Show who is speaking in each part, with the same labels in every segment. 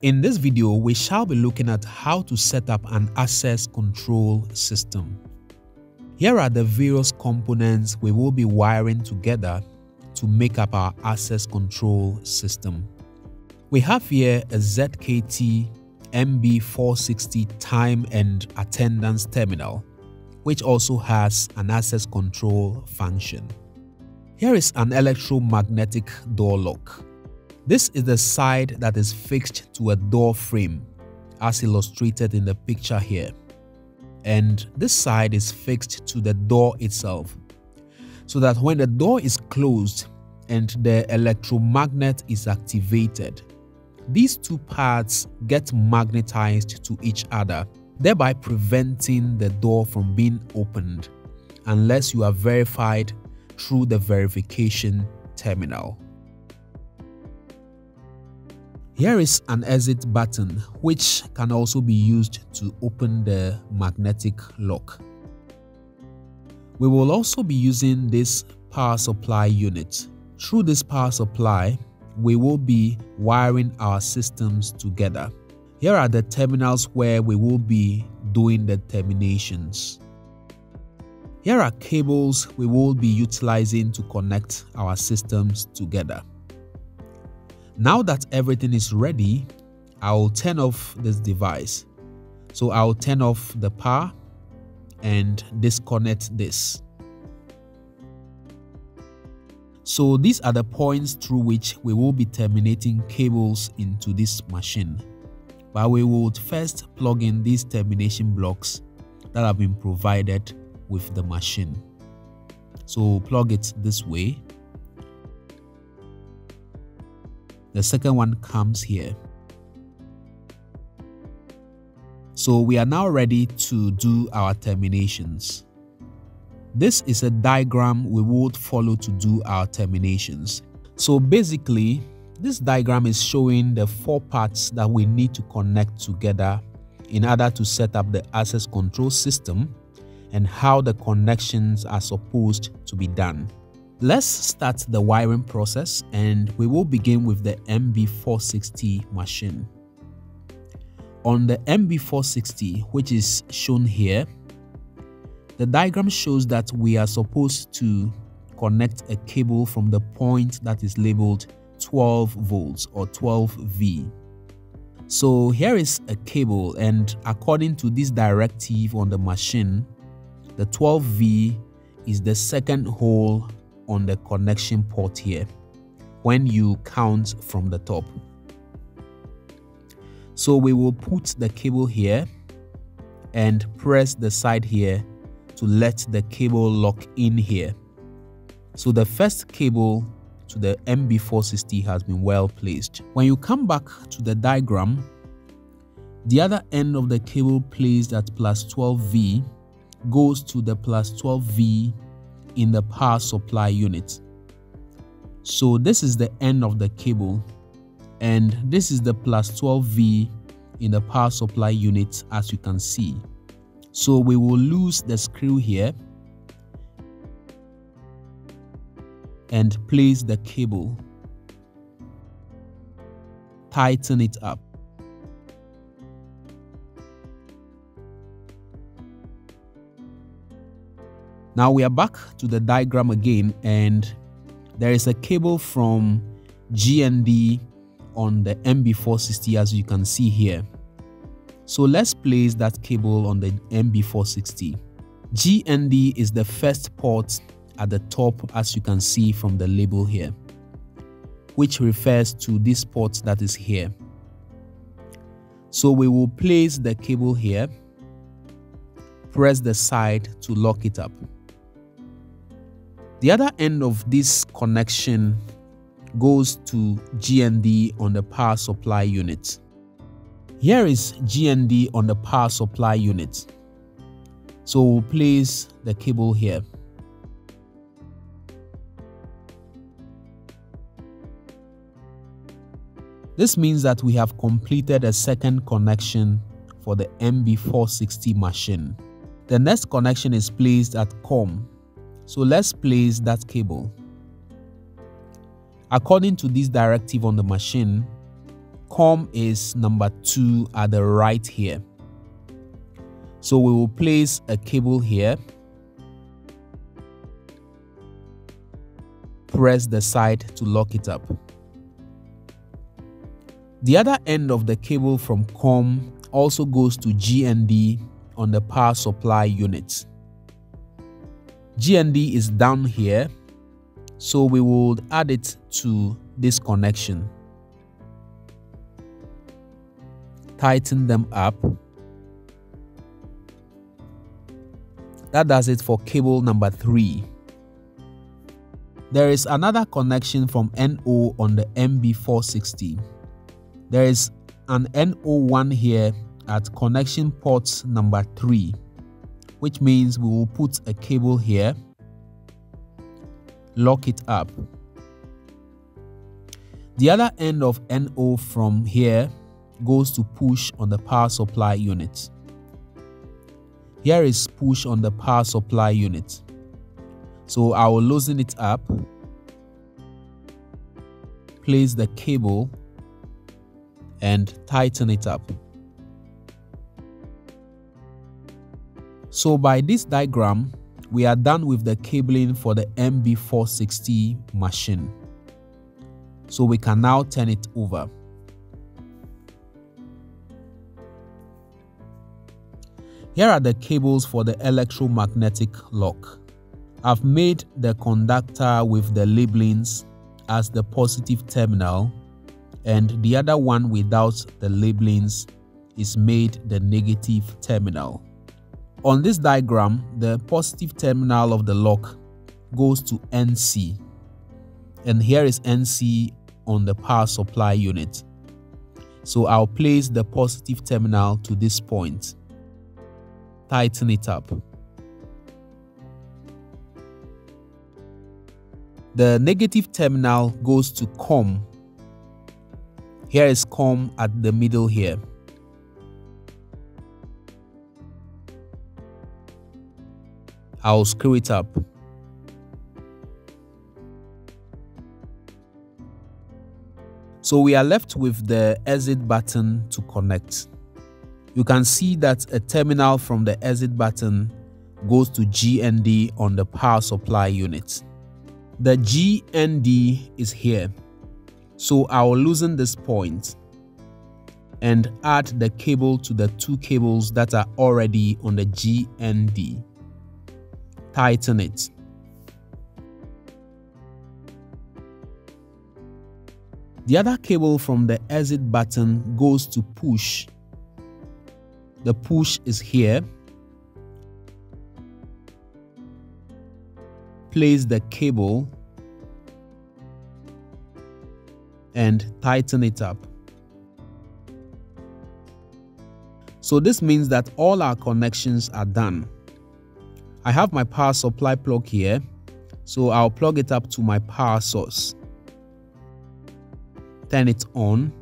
Speaker 1: In this video, we shall be looking at how to set up an access control system. Here are the various components we will be wiring together to make up our access control system. We have here a ZKT MB460 time and attendance terminal, which also has an access control function. Here is an electromagnetic door lock. This is the side that is fixed to a door frame as illustrated in the picture here. And this side is fixed to the door itself so that when the door is closed and the electromagnet is activated, these two parts get magnetized to each other, thereby preventing the door from being opened unless you are verified through the verification terminal. Here is an exit button which can also be used to open the magnetic lock. We will also be using this power supply unit. Through this power supply, we will be wiring our systems together. Here are the terminals where we will be doing the terminations. Here are cables we will be utilizing to connect our systems together. Now that everything is ready, I'll turn off this device. So I'll turn off the power and disconnect this. So these are the points through which we will be terminating cables into this machine. But we would first plug in these termination blocks that have been provided with the machine. So plug it this way The second one comes here. So we are now ready to do our terminations. This is a diagram we would follow to do our terminations. So basically, this diagram is showing the four parts that we need to connect together in order to set up the access control system and how the connections are supposed to be done. Let's start the wiring process and we will begin with the MB460 machine. On the MB460, which is shown here, the diagram shows that we are supposed to connect a cable from the point that is labeled 12 volts or 12V. So here is a cable and according to this directive on the machine, the 12V is the second hole on the connection port here when you count from the top. So we will put the cable here and press the side here to let the cable lock in here. So the first cable to the MB460 has been well placed. When you come back to the diagram, the other end of the cable placed at plus 12V goes to the plus 12V in the power supply unit. So this is the end of the cable and this is the plus 12V in the power supply unit as you can see. So we will lose the screw here and place the cable. Tighten it up. Now we are back to the diagram again and there is a cable from GND on the MB460 as you can see here. So let's place that cable on the MB460. GND is the first port at the top as you can see from the label here, which refers to this port that is here. So we will place the cable here, press the side to lock it up. The other end of this connection goes to GND on the power supply unit. Here is GND on the power supply unit. So we'll place the cable here. This means that we have completed a second connection for the MB460 machine. The next connection is placed at COM so let's place that cable. According to this directive on the machine, COM is number 2 at the right here. So we will place a cable here. Press the side to lock it up. The other end of the cable from COM also goes to GND on the power supply unit. GND is down here, so we will add it to this connection. Tighten them up. That does it for cable number 3. There is another connection from NO on the MB460. There is an NO1 here at connection port number 3, which means we will put a cable here, lock it up. The other end of NO from here goes to push on the power supply unit. Here is push on the power supply unit. So I will loosen it up, place the cable and tighten it up. So by this diagram, we are done with the cabling for the MB460 machine. So we can now turn it over. Here are the cables for the electromagnetic lock. I've made the conductor with the labelings as the positive terminal and the other one without the labelings is made the negative terminal. On this diagram, the positive terminal of the lock goes to NC and here is NC on the power supply unit. So I'll place the positive terminal to this point. Tighten it up. The negative terminal goes to COM here is COM at the middle here. I'll screw it up. So we are left with the exit button to connect. You can see that a terminal from the exit button goes to GND on the power supply unit. The GND is here. So I'll loosen this point and add the cable to the two cables that are already on the GND. Tighten it. The other cable from the exit button goes to push. The push is here. Place the cable and tighten it up. So this means that all our connections are done. I have my power supply plug here, so I'll plug it up to my power source. Turn it on.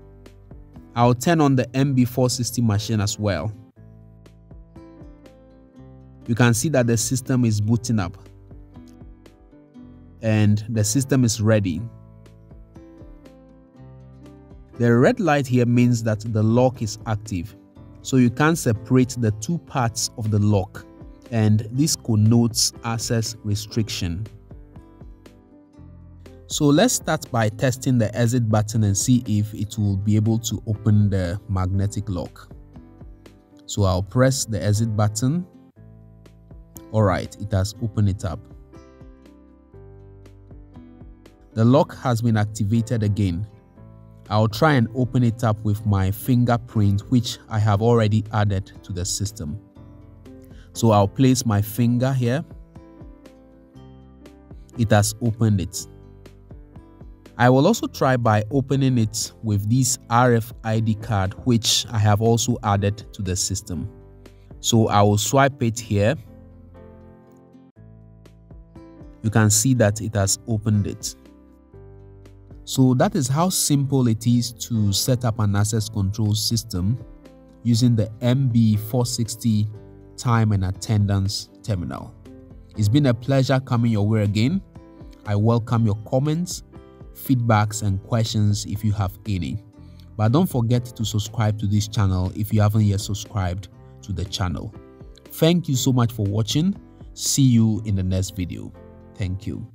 Speaker 1: I'll turn on the MB460 machine as well. You can see that the system is booting up and the system is ready. The red light here means that the lock is active. So you can separate the two parts of the lock and this connotes access restriction. So let's start by testing the exit button and see if it will be able to open the magnetic lock. So I'll press the exit button. Alright, it has opened it up. The lock has been activated again I'll try and open it up with my fingerprint which I have already added to the system. So I'll place my finger here. It has opened it. I will also try by opening it with this RFID card which I have also added to the system. So I will swipe it here. You can see that it has opened it. So that is how simple it is to set up an access control system using the MB460 time and attendance terminal. It's been a pleasure coming your way again. I welcome your comments, feedbacks and questions if you have any. But don't forget to subscribe to this channel if you haven't yet subscribed to the channel. Thank you so much for watching. See you in the next video. Thank you.